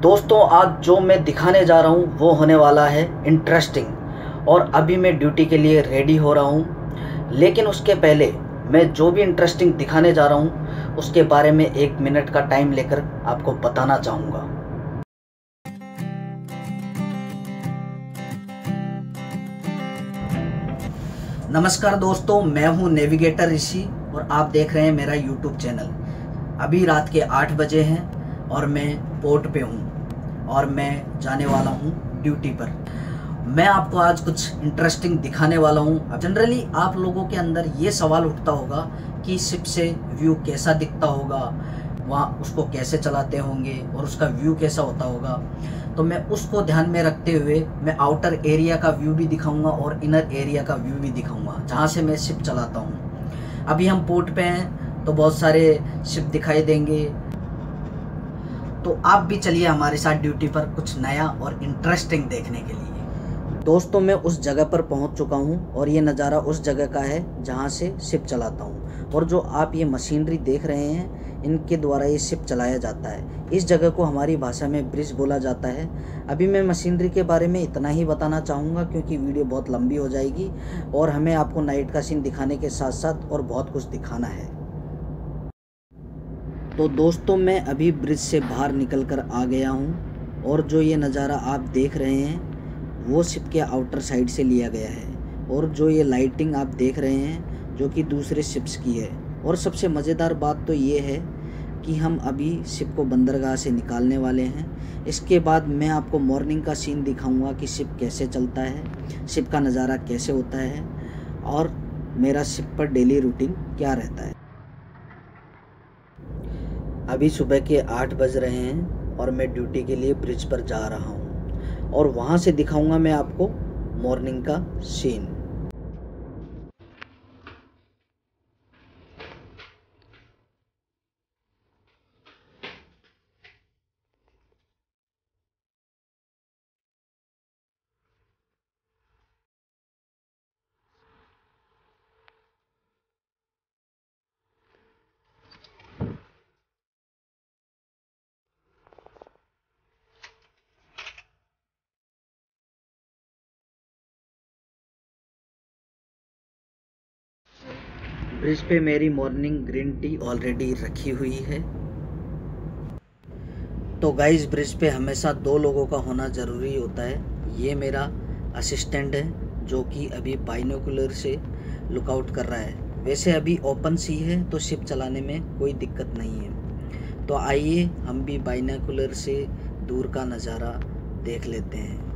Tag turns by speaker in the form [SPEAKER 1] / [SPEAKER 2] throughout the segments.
[SPEAKER 1] दोस्तों, आज जो मैं दिखाने जा रहा हूँ, वो होने वाला है इंटरेस्टिंग और अभी मैं ड्यूटी के लिए रेडी हो रहा हूँ। लेकिन उसके पहले, मैं जो भी इंटरेस्टिंग दिखाने जा रहा हूँ, उसके बारे में एक मिनट का टाइम लेकर आपको बताना चाहूँगा। नमस्कार दोस्तों, मैं हूँ नेविगेटर ऋषि और आप देख रहे हैं मेरा यूट्यूब चैनल अभी रात के आठ बजे हैं और मैं पोर्ट पे हूँ। और मैं जाने वाला हूँ ड्यूटी पर। मैं आपको आज कुछ इंटरेस्टिंग दिखाने वाला हूँ। जनरली आप लोगों के अंदर ये सवाल उठता होगा कि शिप से व्यू कैसा दिखता होगा, वहाँ उसको कैसे चलाते होंगे और उसका व्यू कैसा होता होगा। तो मैं उसको ध्यान में रखते हुए मैं आउटर एरिया का व्यू भी दिखाऊँगा और इनर एरिया का व्यू भी दिखाऊँगा, जहाँ से मैं शिप चलाता हूँ। अभी हम पोर्ट पे हैं तो बहुत सारे शिप दिखाई देंगे। तो आप भी चलिए हमारे साथ ड्यूटी पर कुछ नया और इंटरेस्टिंग देखने के लिए। दोस्तों, मैं उस जगह पर पहुँच चुका हूँ और ये नज़ारा उस जगह का है जहाँ से शिप चलाता हूँ। और जो आप ये मशीनरी देख रहे हैं, इनके द्वारा ये शिप चलाया जाता है। इस जगह को हमारी भाषा में ब्रिज बोला जाता है। अभी मैं मशीनरी के बारे में इतना ही बताना चाहूँगा क्योंकि वीडियो बहुत लंबी हो जाएगी और हमें आपको नाइट का सीन दिखाने के साथ साथ और बहुत कुछ दिखाना है। तो दोस्तों, मैं अभी ब्रिज से बाहर निकल कर आ गया हूँ और जो ये नज़ारा आप देख रहे हैं, वो शिप के आउटर साइड से लिया गया है और जो ये लाइटिंग आप देख रहे हैं, जो कि दूसरे शिप्स की है। और सबसे मज़ेदार बात तो ये है कि हम अभी शिप को बंदरगाह से निकालने वाले हैं। इसके बाद मैं आपको मॉर्निंग का सीन दिखाऊँगा कि शिप कैसे चलता है, शिप का नज़ारा कैसे होता है और मेरा शिप पर डेली रूटीन क्या रहता है। अभी सुबह के आठ बज रहे हैं और मैं ड्यूटी के लिए ब्रिज पर जा रहा हूँ। और वहाँ से दिखाऊँगा मैं आपको मॉर्निंग का सीन ब्रिज पे मेरी मॉर्निंग ग्रीन टी ऑलरेडी रखी हुई है। तो गाइस ब्रिज पे हमेशा दो लोगों का होना ज़रूरी होता है। ये मेरा असिस्टेंट है, जो कि अभी बाइनोकुलर से लुकआउट कर रहा है। वैसे अभी ओपन सी है तो शिप चलाने में कोई दिक्कत नहीं है। तो आइए, हम भी बाइनोकुलर से दूर का नज़ारा देख लेते हैं।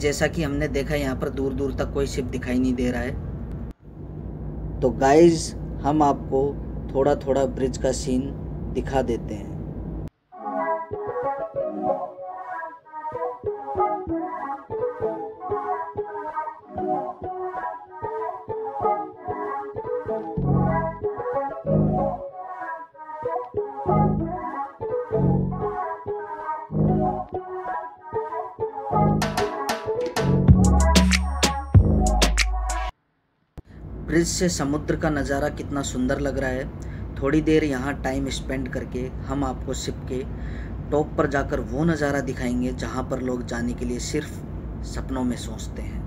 [SPEAKER 1] जैसा कि हमने देखा, यहाँ पर दूर दूर तक कोई शिप दिखाई नहीं दे रहा है। तो गाइज़ हम आपको थोड़ा थोड़ा ब्रिज का सीन दिखा देते हैं। ब्रिज से समुद्र का नज़ारा कितना सुंदर लग रहा है। थोड़ी देर यहाँ टाइम स्पेंड करके हम आपको सिप के टॉप पर जाकर वो नज़ारा दिखाएँगे, जहाँ पर लोग जाने के लिए सिर्फ़ सपनों में सोचते हैं।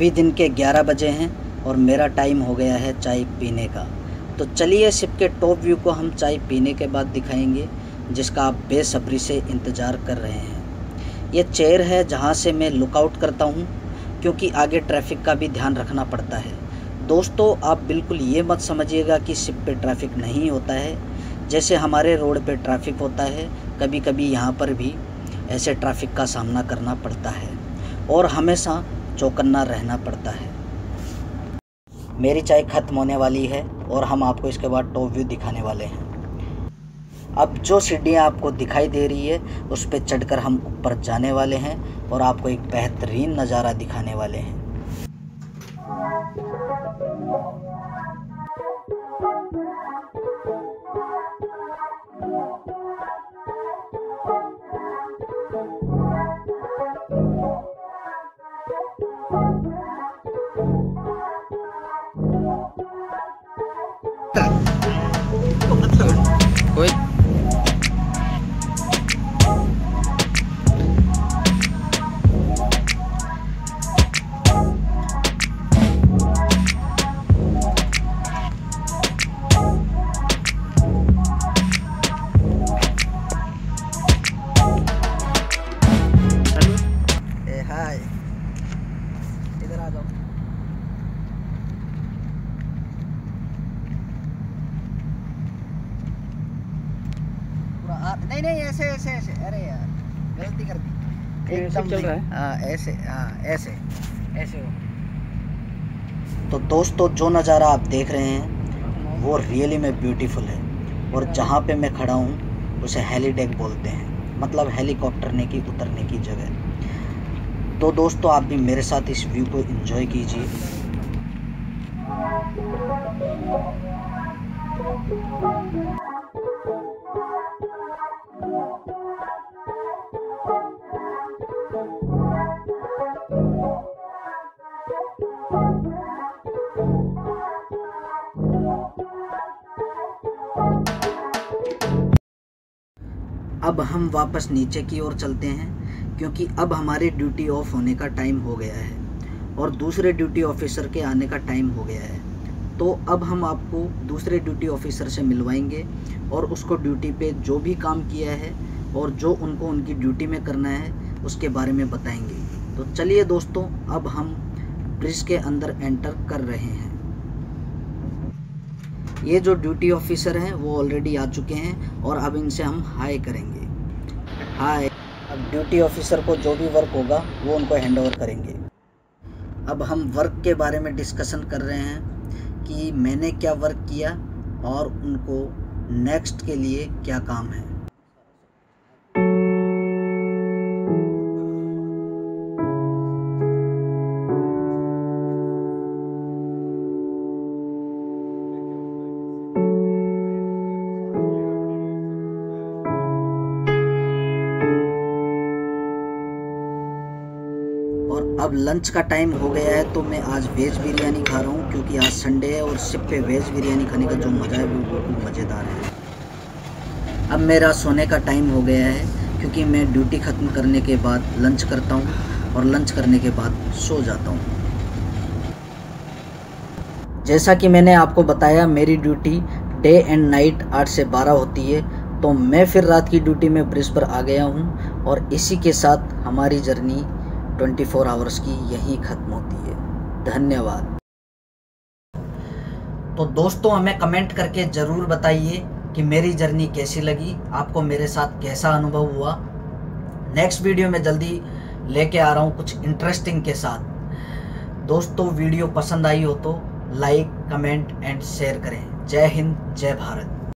[SPEAKER 1] अभी दिन के 11 बजे हैं और मेरा टाइम हो गया है चाय पीने का। तो चलिए शिप के टॉप व्यू को हम चाय पीने के बाद दिखाएँगे, जिसका आप बेसब्री से इंतज़ार कर रहे हैं। ये चेयर है जहाँ से मैं लुकआउट करता हूँ, क्योंकि आगे ट्रैफ़िक का भी ध्यान रखना पड़ता है। दोस्तों, आप बिल्कुल ये मत समझिएगा कि शिप पे ट्रैफ़िक नहीं होता है। जैसे हमारे रोड पे ट्रैफ़िक होता है कभी कभी यहाँ पर भी ऐसे ट्रैफ़िक का सामना करना पड़ता है। और हमेशा चौकन्ना रहना पड़ता है। मेरी चाय ख़त्म होने वाली है और हम आपको इसके बाद टॉप व्यू दिखाने वाले हैं। अब जो सीढ़ियाँ आपको दिखाई दे रही है, उस पर चढ़कर हम ऊपर जाने वाले हैं और आपको एक बेहतरीन नज़ारा दिखाने वाले हैं।
[SPEAKER 2] कोई
[SPEAKER 1] ऐसे
[SPEAKER 2] चल रहा है?
[SPEAKER 1] हाँ ऐसे हाँ ऐसे ऐसे हो तो दोस्तों जो नज़ारा आप देख रहे हैं वो रियली में ब्यूटीफुल है। और जहाँ पे मैं खड़ा हूँ उसे हेलीडेक बोलते हैं। मतलब हेलीकॉप्टर ने की उतरने की जगह। तो दोस्तों आप भी मेरे साथ इस व्यू को एंजॉय कीजिए। अब हम वापस नीचे की ओर चलते हैं, क्योंकि अब हमारे ड्यूटी ऑफ़ होने का टाइम हो गया है और दूसरे ड्यूटी ऑफिसर के आने का टाइम हो गया है। तो अब हम आपको दूसरे ड्यूटी ऑफिसर से मिलवाएँगे और उसको ड्यूटी पे जो भी काम किया है और जो उनको उनकी ड्यूटी में करना है, उसके बारे में बताएँगे। तो चलिए दोस्तों, अब हम ब्रिज के अंदर एंटर कर रहे हैं। ये जो ड्यूटी ऑफिसर हैं, वो ऑलरेडी आ चुके हैं और अब इनसे हम हाई करेंगे। हाय अब ड्यूटी ऑफिसर को जो भी वर्क होगा, वो उनको हैंड ओवर करेंगे। अब हम वर्क के बारे में डिस्कशन कर रहे हैं कि मैंने क्या वर्क किया और उनको नेक्स्ट के लिए क्या काम है। अब लंच का टाइम हो गया है तो मैं आज वेज बिरयानी खा रहा हूँ, क्योंकि आज संडे है और सिप पे वेज बिरयानी खाने का जो मज़ा है, वो बिल्कुल मज़ेदार है। अब मेरा सोने का टाइम हो गया है, क्योंकि मैं ड्यूटी ख़त्म करने के बाद लंच करता हूँ और लंच करने के बाद सो जाता हूँ। जैसा कि मैंने आपको बताया, मेरी ड्यूटी डे एंड नाइट आठ से बारह होती है तो मैं फिर रात की ड्यूटी में ब्रिज पर आ गया हूँ और इसी के साथ हमारी जर्नी 24 आवर्स की यहीं ख़त्म होती है। धन्यवाद। तो दोस्तों, हमें कमेंट करके ज़रूर बताइए कि मेरी जर्नी कैसी लगी, आपको मेरे साथ कैसा अनुभव हुआ। नेक्स्ट वीडियो में जल्दी लेके आ रहा हूँ कुछ इंटरेस्टिंग के साथ। दोस्तों, वीडियो पसंद आई हो तो लाइक कमेंट एंड शेयर करें। जय हिंद, जय भारत।